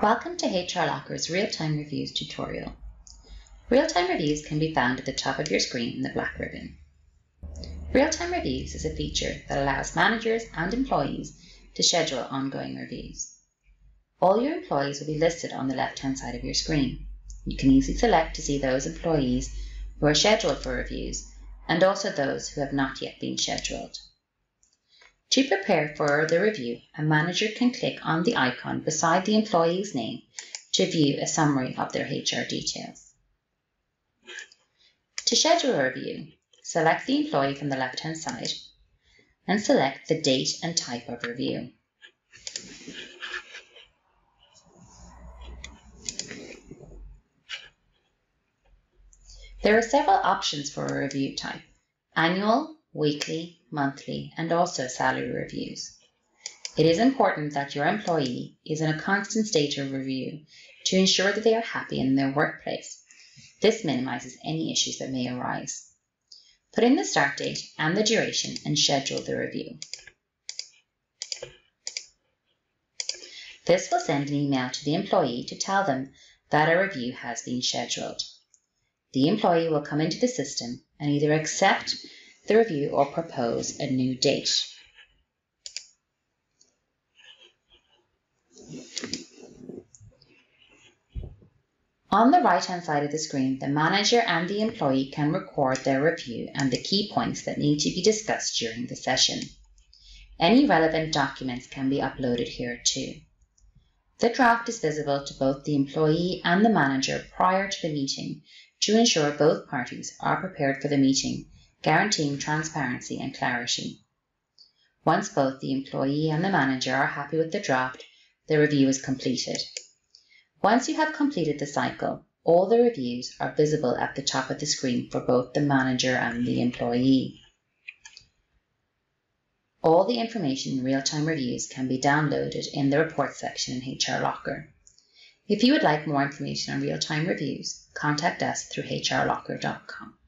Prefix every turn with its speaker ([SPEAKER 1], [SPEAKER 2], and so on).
[SPEAKER 1] Welcome to HRLocker's Real-Time Reviews tutorial. Real-time reviews can be found at the top of your screen in the black ribbon. Real-time reviews is a feature that allows managers and employees to schedule ongoing reviews. All your employees will be listed on the left-hand side of your screen. You can easily select to see those employees who are scheduled for reviews and also those who have not yet been scheduled. To prepare for the review, a manager can click on the icon beside the employee's name to view a summary of their HR details. To schedule a review, select the employee from the left-hand side and select the date and type of review. There are several options for a review type, annual, weekly, monthly, and also salary reviews. It is important that your employee is in a constant state of review to ensure that they are happy in their workplace. This minimizes any issues that may arise. Put in the start date and the duration and schedule the review. This will send an email to the employee to tell them that a review has been scheduled. The employee will come into the system and either accept the review or propose a new date. On the right-hand side of the screen, the manager and the employee can record their review and the key points that need to be discussed during the session. Any relevant documents can be uploaded here too. The draft is visible to both the employee and the manager prior to the meeting to ensure both parties are prepared for the meeting guaranteeing transparency and clarity. Once both the employee and the manager are happy with the draft, the review is completed. Once you have completed the cycle, all the reviews are visible at the top of the screen for both the manager and the employee. All the information in real-time reviews can be downloaded in the report section in HRLocker. If you would like more information on real-time reviews, contact us through hrlocker.com.